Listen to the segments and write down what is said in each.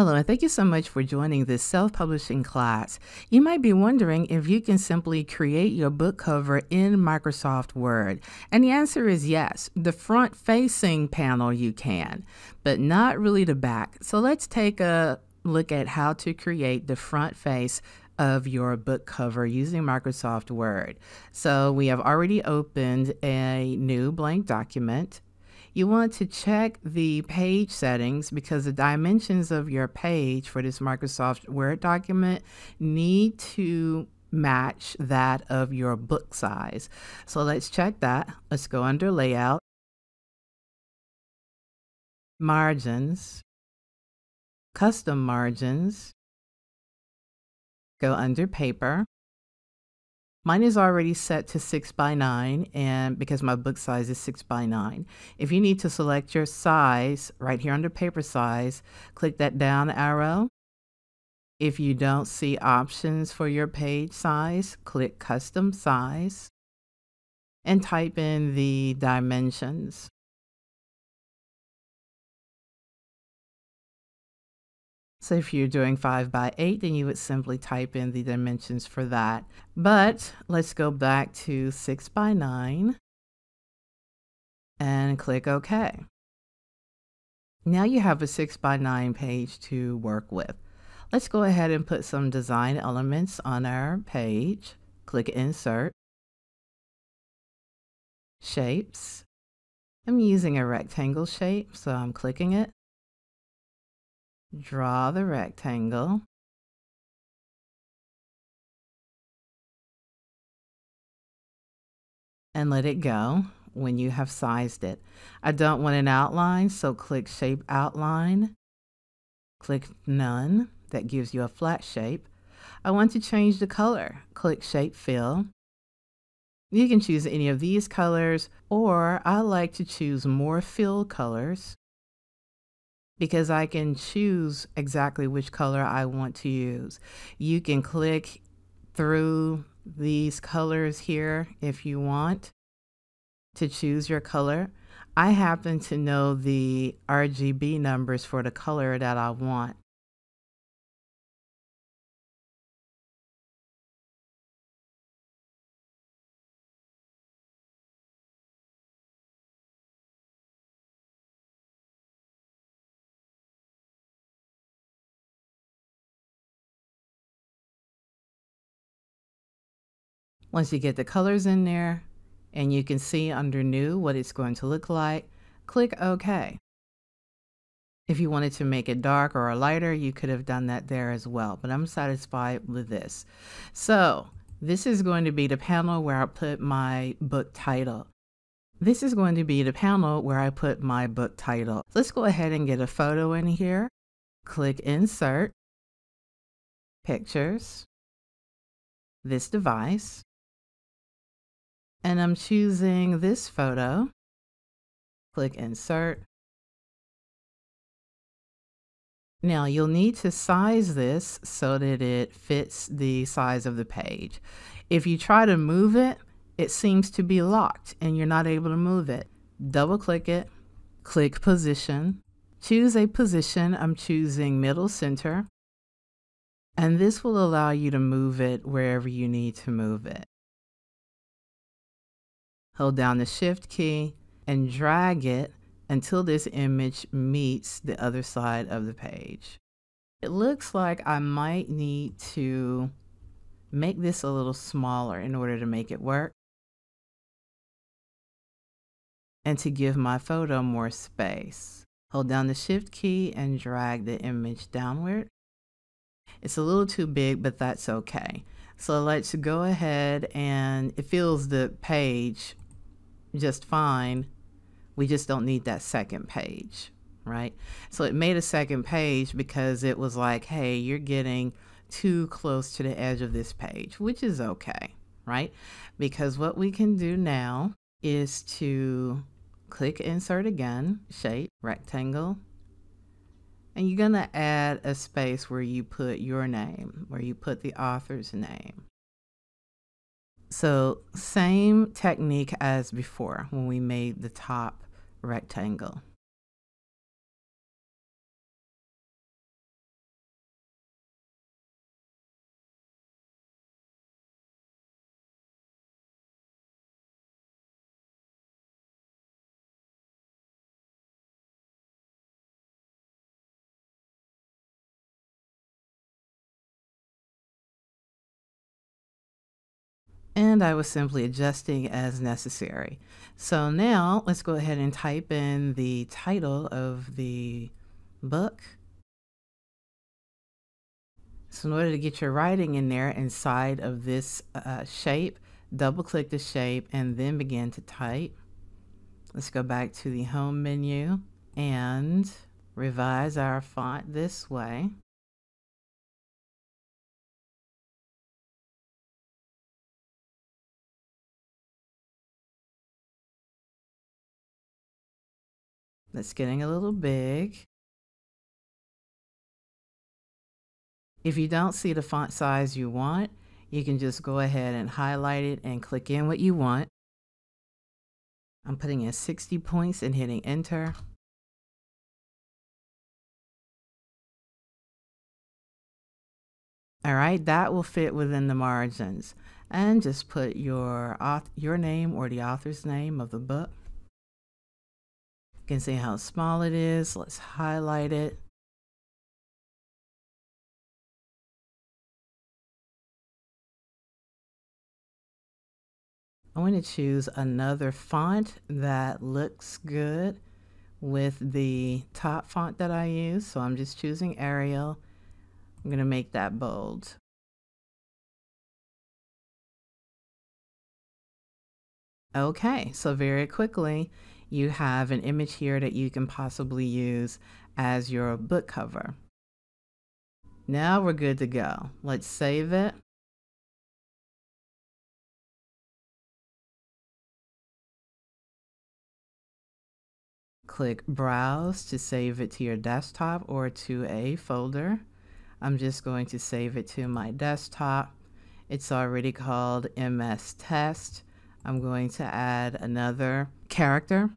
Hello, and thank you so much for joining this self publishing class. You might be wondering if you can simply create your book cover in Microsoft Word. And the answer is yes. The front facing panel you can, but not really the back. So let's take a look at how to create the front face of your book cover using Microsoft Word. So we have already opened a new blank document you want to check the page settings because the dimensions of your page for this Microsoft Word document need to match that of your book size. So let's check that. Let's go under layout, margins, custom margins, go under paper, Mine is already set to 6 by 9 and because my book size is 6 by 9. If you need to select your size right here under paper size, click that down arrow. If you don't see options for your page size, click custom size and type in the dimensions. So if you're doing 5 by 8, then you would simply type in the dimensions for that. But let's go back to 6 by 9 and click OK. Now you have a 6 by 9 page to work with. Let's go ahead and put some design elements on our page. Click Insert, Shapes. I'm using a rectangle shape, so I'm clicking it draw the rectangle. And let it go when you have sized it. I don't want an outline, so click Shape Outline. Click None. That gives you a flat shape. I want to change the color. Click Shape Fill. You can choose any of these colors, or I like to choose more fill colors because I can choose exactly which color I want to use. You can click through these colors here if you want to choose your color. I happen to know the RGB numbers for the color that I want. Once you get the colors in there and you can see under new what it's going to look like, click OK. If you wanted to make it dark or lighter, you could have done that there as well, but I'm satisfied with this. So this is going to be the panel where I put my book title. This is going to be the panel where I put my book title. Let's go ahead and get a photo in here. Click Insert, Pictures, this device, and I'm choosing this photo. Click Insert. Now you'll need to size this so that it fits the size of the page. If you try to move it, it seems to be locked and you're not able to move it. Double click it, click Position, choose a position. I'm choosing Middle Center. And this will allow you to move it wherever you need to move it hold down the shift key and drag it until this image meets the other side of the page. It looks like I might need to make this a little smaller in order to make it work and to give my photo more space. Hold down the shift key and drag the image downward. It's a little too big, but that's okay. So let's go ahead and it fills the page just fine. We just don't need that second page, right? So it made a second page because it was like, hey, you're getting too close to the edge of this page, which is okay, right? Because what we can do now is to click insert again, shape, rectangle, and you're going to add a space where you put your name, where you put the author's name. So same technique as before when we made the top rectangle. And I was simply adjusting as necessary. So now let's go ahead and type in the title of the book. So in order to get your writing in there inside of this uh, shape, double click the shape and then begin to type. Let's go back to the home menu and revise our font this way. That's getting a little big. If you don't see the font size you want, you can just go ahead and highlight it and click in what you want. I'm putting in 60 points and hitting enter. All right, that will fit within the margins. And just put your, your name or the author's name of the book. Can see how small it is. Let's highlight it. I want to choose another font that looks good with the top font that I use. So I'm just choosing Arial. I'm going to make that bold. Okay, so very quickly, you have an image here that you can possibly use as your book cover. Now we're good to go. Let's save it. Click Browse to save it to your desktop or to a folder. I'm just going to save it to my desktop. It's already called MS Test. I'm going to add another character.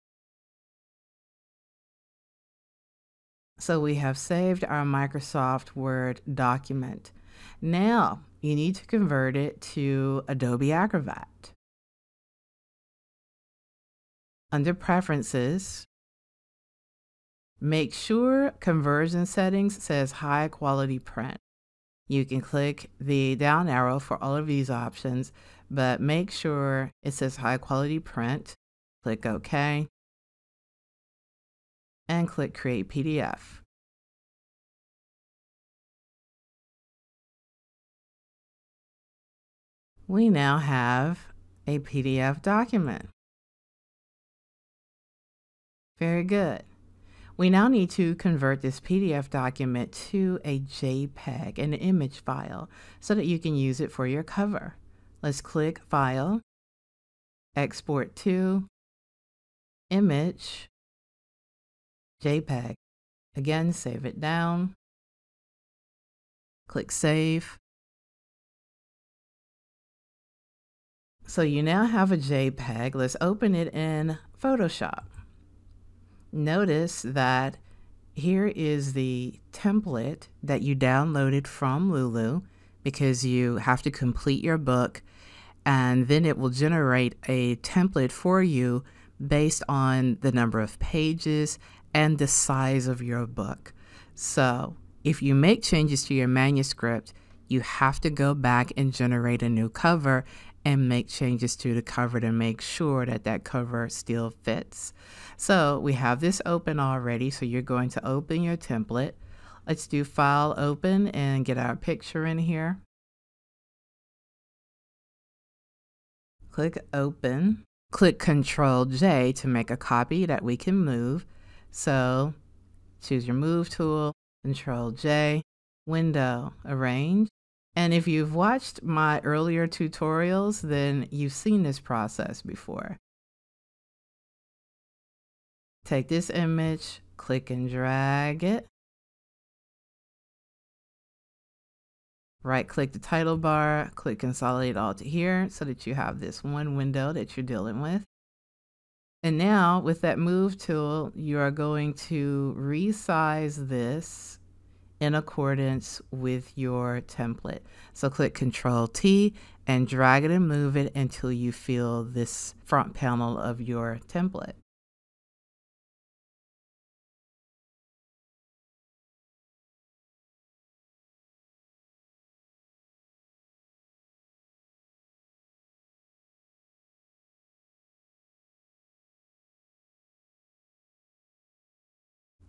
So we have saved our Microsoft Word document. Now you need to convert it to Adobe Acrobat. Under Preferences, Make sure conversion settings says high quality print. You can click the down arrow for all of these options, but make sure it says high quality print. Click OK and click Create PDF. We now have a PDF document. Very good. We now need to convert this PDF document to a JPEG, an image file, so that you can use it for your cover. Let's click File, Export to, Image, JPEG. Again, save it down. Click Save. So you now have a JPEG. Let's open it in Photoshop notice that here is the template that you downloaded from Lulu because you have to complete your book and then it will generate a template for you based on the number of pages and the size of your book. So if you make changes to your manuscript, you have to go back and generate a new cover and make changes to the cover to make sure that that cover still fits. So we have this open already. So you're going to open your template. Let's do file open and get our picture in here. Click open. Click Control J to make a copy that we can move. So choose your move tool, Control J, window, arrange. And if you've watched my earlier tutorials, then you've seen this process before. Take this image, click and drag it. Right click the title bar, click consolidate all to here so that you have this one window that you're dealing with. And now with that move tool, you are going to resize this in accordance with your template. So click Control T and drag it and move it until you feel this front panel of your template.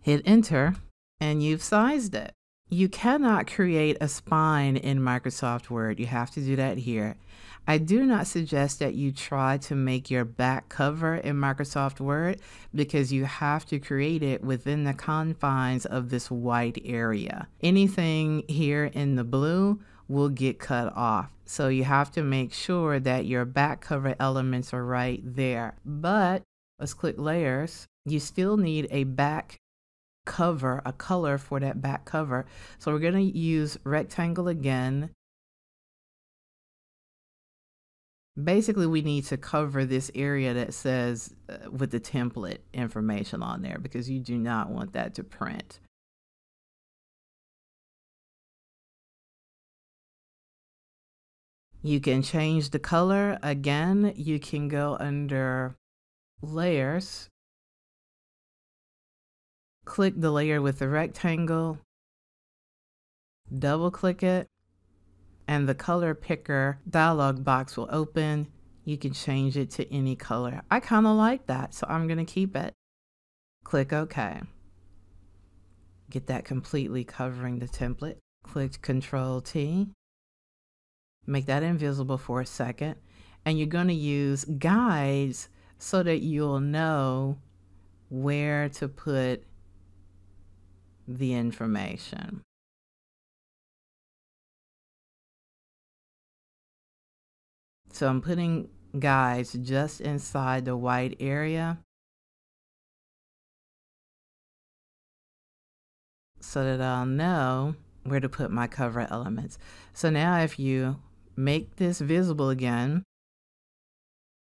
Hit enter and you've sized it. You cannot create a spine in Microsoft Word. You have to do that here. I do not suggest that you try to make your back cover in Microsoft Word because you have to create it within the confines of this white area. Anything here in the blue will get cut off. So you have to make sure that your back cover elements are right there. But let's click layers. You still need a back cover, a color for that back cover. So we're going to use rectangle again. Basically, we need to cover this area that says uh, with the template information on there because you do not want that to print. You can change the color. Again, you can go under layers, click the layer with the rectangle, double click it, and the color picker dialog box will open. You can change it to any color. I kind of like that, so I'm going to keep it. Click OK. Get that completely covering the template. Click Control T make that invisible for a second, and you're going to use guides so that you'll know where to put the information. So I'm putting guides just inside the white area so that I'll know where to put my cover elements. So now if you make this visible again,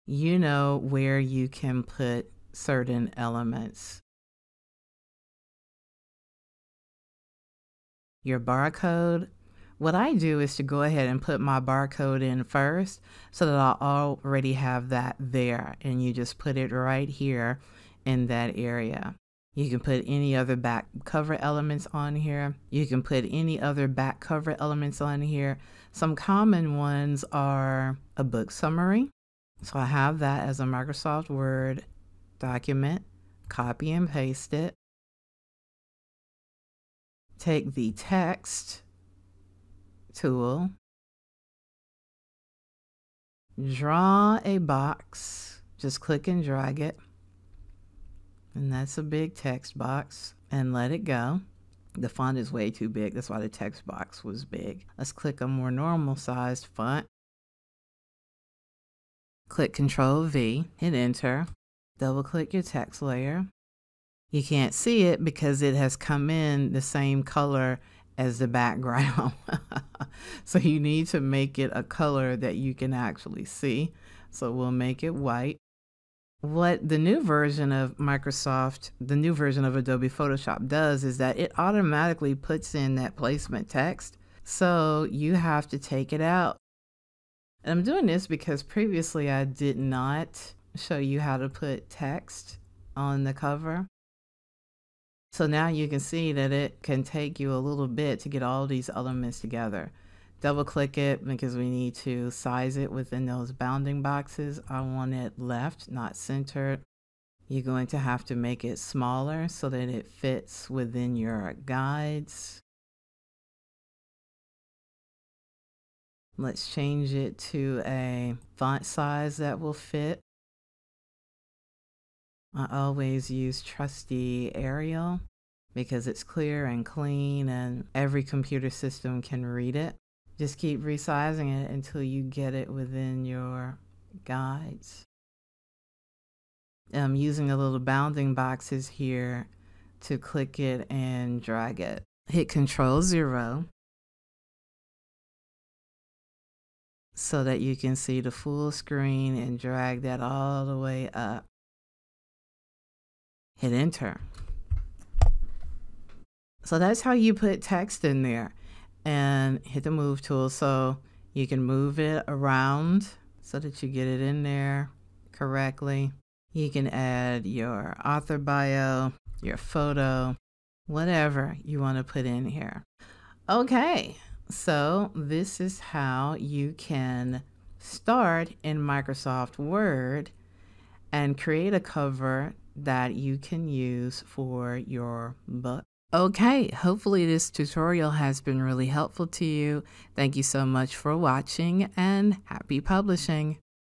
you know where you can put certain elements. Your barcode, what I do is to go ahead and put my barcode in first so that I already have that there and you just put it right here in that area. You can put any other back cover elements on here. You can put any other back cover elements on here. Some common ones are a book summary. So I have that as a Microsoft Word document. Copy and paste it. Take the text tool. Draw a box. Just click and drag it and that's a big text box and let it go. The font is way too big. That's why the text box was big. Let's click a more normal sized font. Click Control V, hit enter, double click your text layer. You can't see it because it has come in the same color as the background. so you need to make it a color that you can actually see. So we'll make it white. What the new version of Microsoft, the new version of Adobe Photoshop does is that it automatically puts in that placement text. So you have to take it out. And I'm doing this because previously I did not show you how to put text on the cover. So now you can see that it can take you a little bit to get all these elements together double click it because we need to size it within those bounding boxes. I want it left, not centered. You're going to have to make it smaller so that it fits within your guides. Let's change it to a font size that will fit. I always use trusty Arial because it's clear and clean and every computer system can read it. Just keep resizing it until you get it within your guides. I'm using the little bounding boxes here to click it and drag it. Hit Control Zero so that you can see the full screen and drag that all the way up. Hit Enter. So that's how you put text in there and hit the move tool so you can move it around so that you get it in there correctly. You can add your author bio, your photo, whatever you want to put in here. Okay, so this is how you can start in Microsoft Word and create a cover that you can use for your book. Okay, hopefully this tutorial has been really helpful to you. Thank you so much for watching and happy publishing.